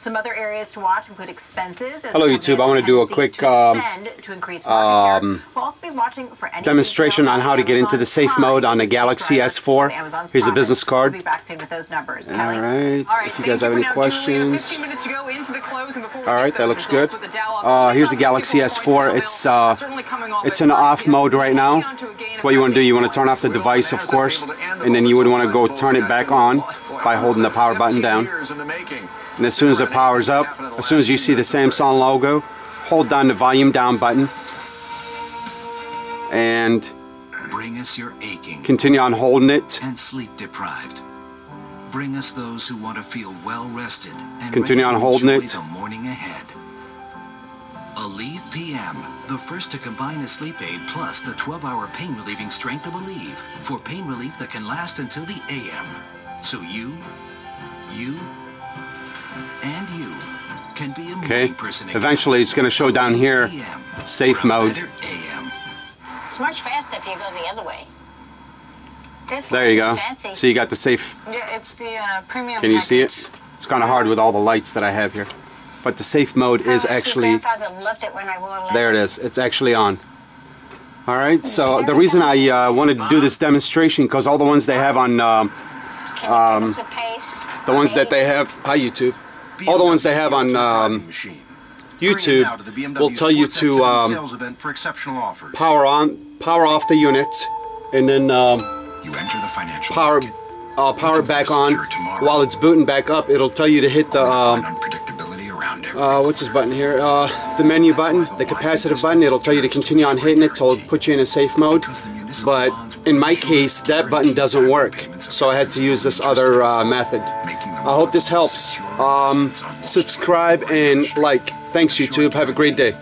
Some other areas to watch include expenses. Hello, YouTube. I wanna do a quick, to um, to market. We'll also be watching for any demonstration on how to get into the safe mode on the Prime, Galaxy S4. Amazon Here's a business card. We'll be back soon with those numbers. All Kelly? If you guys have any questions. All right, that looks good. Uh, here's the Galaxy S4. It's uh, it's in off mode right now. What you want to do, you want to turn off the device, of course, and then you would want to go turn it back on by holding the power button down. And as soon as it powers up, as soon as you see the Samsung logo, hold down the volume down button and Bring us your aching continue on holding it. and sleep deprived. Bring us those who want to feel well rested and Continue on holding it. the morning ahead. Aleve PM, the first to combine a sleep aid plus the 12-hour pain relieving strength of Aleve for pain relief that can last until the AM. So you, you, and you can be a Okay. person again. Eventually, it's going to show down here PM, safe mode. AM. It's much faster if you go the other way. This There you go. Fancy. So you got the safe. Yeah, it's the uh, premium. Can you see it? It's kind of hard with all the lights that I have here. But the safe mode is Uh, actually, My grandfather loved it when I wore leather. there it is. It's actually on. All right, so the reason I uh, wanted to do this demonstration, because all the ones they have on, um, Can you give us a pace? the ones that they have, hi YouTube, all the ones they have on um, YouTube will tell you to um, power on, power off the unit, and then um, You enter the financial power, uh, power back on. While it's booting back up, it'll tell you to hit the uh, what's this button here? Uh, the menu button, the capacitive button. It'll tell you to continue on hitting it till it put you in a safe mode. But in my case, that button doesn't work, so I had to use this other uh, method. I hope this helps. Um, subscribe and like. Thanks, YouTube. Have a great day.